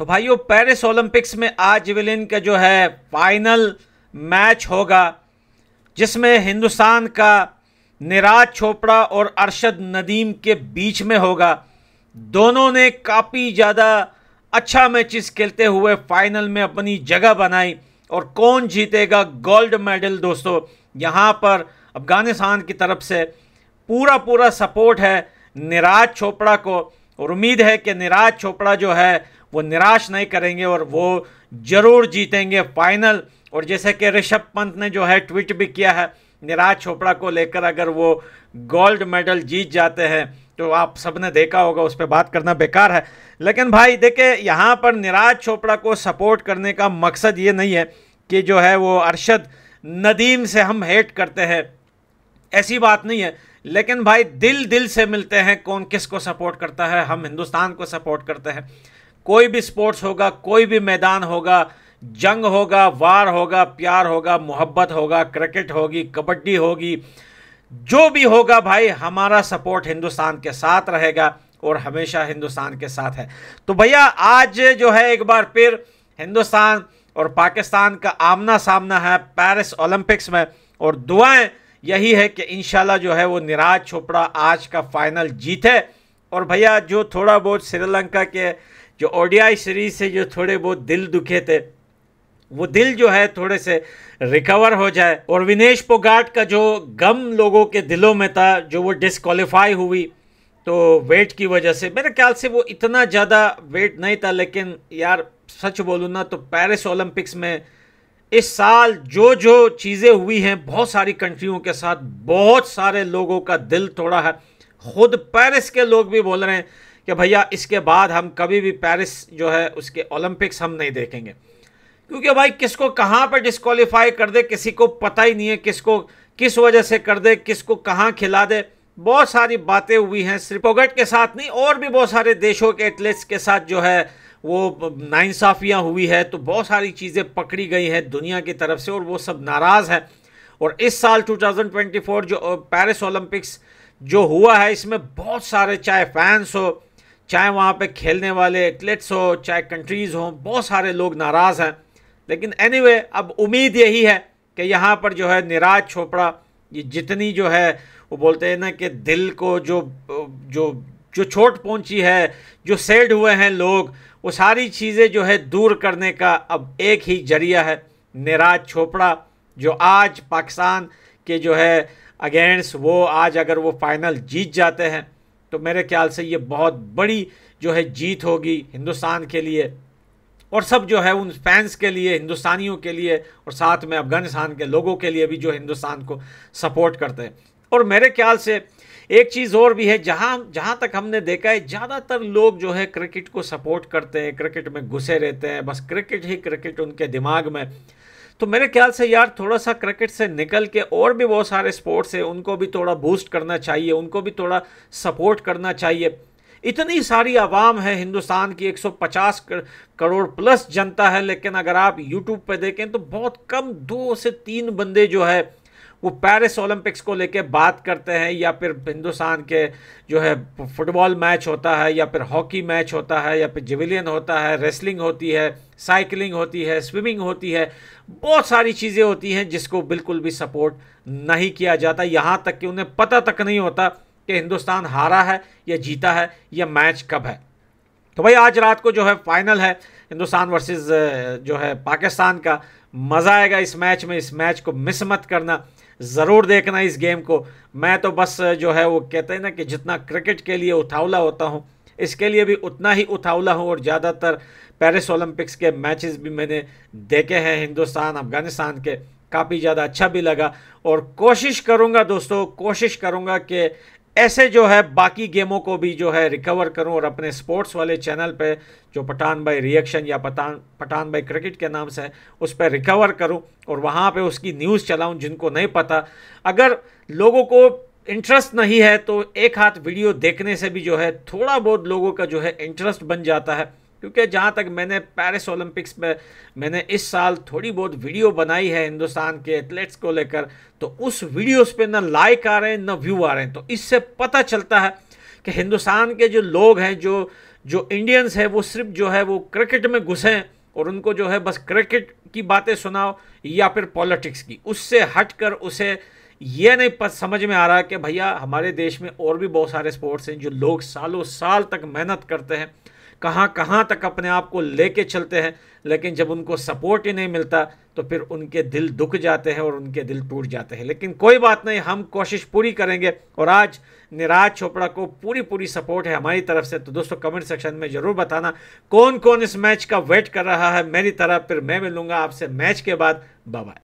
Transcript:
तो भाइयों Paris Olympics में आज जिवलिन का जो है फाइनल मैच होगा, जिसमें हिंदुस्तान का निराज चोपड़ा और अरशद नदीम के बीच में होगा। दोनों ने काफ़ी ज़्यादा अच्छा मैचेस खेलते हुए फाइनल में अपनी जगह बनाई और कौन जीतेगा गोल्ड मेडल दोस्तों, यहाँ पर अफ़गानिस्तान की तरफ़ से पूरा पूरा सपोर्ट है निराज चोपड़ा को और उम्मीद है कि निराज चोपड़ा जो है वो निराश नहीं करेंगे और वो ज़रूर जीतेंगे फाइनल। और जैसे कि ऋषभ पंत ने जो है ट्वीट भी किया है निराज चोपड़ा को लेकर अगर वो गोल्ड मेडल जीत जाते हैं तो आप सबने देखा होगा, उस पर बात करना बेकार है। लेकिन भाई देखे यहाँ पर निराज चोपड़ा को सपोर्ट करने का मकसद ये नहीं है कि जो है वो अरशद नदीम से हम हेट करते हैं, ऐसी बात नहीं है। लेकिन भाई, दिल दिल से मिलते हैं कौन किसको सपोर्ट करता है, हम हिंदुस्तान को सपोर्ट करते हैं। कोई भी स्पोर्ट्स होगा, कोई भी मैदान होगा, जंग होगा, वार होगा, प्यार होगा, मोहब्बत होगा, क्रिकेट होगी, कबड्डी होगी, जो भी होगा भाई, हमारा सपोर्ट हिंदुस्तान के साथ रहेगा और हमेशा हिंदुस्तान के साथ है। तो भैया, आज जो है एक बार फिर हिंदुस्तान और पाकिस्तान का आमना सामना है पेरिस ओलंपिक्स में और दुआएँ यही है कि इन जो है वो निराज चोपड़ा आज का फाइनल जीते। और भैया, जो थोड़ा बहुत श्रीलंका के जो ओडियाई सीरीज़ से जो थोड़े बहुत दिल दुखे थे, वो दिल जो है थोड़े से रिकवर हो जाए। और विनेश पोगाट का जो गम लोगों के दिलों में था, जो वो डिसक्वालीफाई हुई तो वेट की वजह से, मेरे ख्याल से वो इतना ज़्यादा वेट नहीं था, लेकिन यार सच बोलूँ ना तो पेरिस ओलंपिक्स में इस साल जो जो चीज़ें हुई हैं, बहुत सारी कंट्रियों के साथ, बहुत सारे लोगों का दिल थोड़ा है। खुद पेरिस के लोग भी बोल रहे हैं कि भैया इसके बाद हम कभी भी पेरिस जो है, उसके ओलंपिक्स हम नहीं देखेंगे। क्योंकि भाई किसको कहाँ पर डिस्कालीफाई कर दे, किसी को पता ही नहीं है किसको, किस वजह से कर दे, किसको कहाँ खिला दे। बहुत सारी बातें हुई हैं सिर्फ़ पोगट के साथ नहीं, और भी बहुत सारे देशों के एथलीट्स के साथ जो है, वो नाइंसाफ़ियाँ हुई है तो बहुत सारी चीज़ें पकड़ी गई हैं दुनिया की तरफ़ से, और वो सब नाराज़ है। और इस साल 2024 जो पेरिस ओलंपिक्स जो हुआ है, इसमें बहुत सारे, चाहे फैंस हो चाहे वहाँ पे खेलने वाले एथलेट्स हो चाहे कंट्रीज़ हो बहुत सारे लोग नाराज़ हैं। लेकिन एनी anyway, अब उम्मीद यही है कि यहाँ पर जो है निराज चोपड़ा ये जितनी जो है वो बोलते हैं ना कि दिल को जो जो जो चोट पहुँची है जो सेड हुए हैं लोग वो सारी चीज़ें जो है दूर करने का अब एक ही ज़रिया है निराज चोपड़ा जो आज पाकिस्तान के जो है अगेंस्ट वो आज अगर वो फाइनल जीत जाते हैं तो मेरे ख्याल से ये बहुत बड़ी जो है जीत होगी हिंदुस्तान के लिए और सब जो है उन फैंस के लिए, हिंदुस्तानियों के लिए और साथ में अफ़गानिस्तान के लोगों के लिए भी जो हिंदुस्तान को सपोर्ट करते हैं। और मेरे ख्याल से एक चीज़ और भी है, जहाँ जहाँ तक हमने देखा है, ज़्यादातर लोग जो है क्रिकेट को सपोर्ट करते हैं, क्रिकेट में घुसे रहते हैं, बस क्रिकेट ही क्रिकेट उनके दिमाग में तो मेरे ख्याल से यार थोड़ा सा क्रिकेट से निकल के और भी बहुत सारे स्पोर्ट्स हैं, उनको भी थोड़ा बूस्ट करना चाहिए, उनको भी थोड़ा सपोर्ट करना चाहिए। इतनी सारी आवाम है हिंदुस्तान की 150 करोड़ प्लस जनता है, लेकिन अगर आप यूट्यूब पे देखें तो बहुत कम दो से तीन बंदे जो है वो पेरिस ओलंपिक्स को लेके बात करते हैं या फिर हिंदुस्तान के जो है फुटबॉल मैच होता है या फिर हॉकी मैच होता है या फिर जिविलियन होता है, रेसलिंग होती है, साइकिलिंग होती है, स्विमिंग होती है, बहुत सारी चीज़ें होती हैं जिसको बिल्कुल भी सपोर्ट नहीं किया जाता। यहाँ तक कि उन्हें पता तक नहीं होता कि हिंदुस्तान हारा है या जीता है या मैच कब है। तो भाई, आज रात को जो है फाइनल है। हिंदुस्तान वर्सेस जो है पाकिस्तान का। मज़ा आएगा इस मैच में। इस मैच को मिस मत करना। ज़रूर देखना इस गेम को। मैं तो बस, जो है, वो कहते हैं ना कि जितना क्रिकेट के लिए उठावला होता हूँ, इसके लिए भी उतना ही उठावला हूँ और ज़्यादातर पेरिस ओलंपिक्स के मैचेस भी मैंने देखे हैं, हिंदुस्तान, अफ़गानिस्तान के। काफ़ी ज़्यादा अच्छा भी लगा और कोशिश करूँगा दोस्तों, कोशिश करूँगा कि ऐसे जो है, बाकी गेमों को भी जो है रिकवर करूँ और अपने स्पोर्ट्स वाले चैनल पे, जो पठान भाई रिएक्शन या पठान पठान भाई क्रिकेट के नाम से है, उस पर रिकवर करूँ और वहाँ पे उसकी न्यूज़ चलाऊं जिनको नहीं पता। अगर लोगों को इंटरेस्ट नहीं है तो एक हाथ वीडियो देखने से भी जो है, थोड़ा बहुत लोगों का जो है इंटरेस्ट बन जाता है। क्योंकि जहाँ तक मैंने पेरिस ओलंपिक्स में, मैंने इस साल थोड़ी बहुत वीडियो बनाई है हिंदुस्तान के एथलेट्स को लेकर तो उस वीडियोस पे ना लाइक आ रहे हैं, ना व्यू आ रहे हैं। तो इससे पता चलता है कि हिंदुस्तान के जो लोग हैं, जो जो इंडियंस है, वो सिर्फ़ जो है वो क्रिकेट में घुसें और उनको जो है बस क्रिकेट की बातें सुनाओ या फिर पॉलिटिक्स की। उससे हटकर उसे ये नहीं समझ में आ रहा कि भैया हमारे देश में और भी बहुत सारे स्पोर्ट्स हैं जो लोग सालों साल तक मेहनत करते हैं। कहाँ कहाँ तक अपने आप को लेके चलते हैं, लेकिन जब उनको सपोर्ट ही नहीं मिलता तो फिर उनके दिल दुख जाते हैं और उनके दिल टूट जाते हैं। लेकिन कोई बात नहीं, हम कोशिश पूरी करेंगे और आज निराज चोपड़ा को पूरी पूरी सपोर्ट है हमारी तरफ़ से। तो दोस्तों कमेंट सेक्शन में ज़रूर बताना कौन कौन इस मैच का वेट कर रहा है मेरी तरफ़। फिर मैं मिलूँगा आपसे मैच के बाद। बाय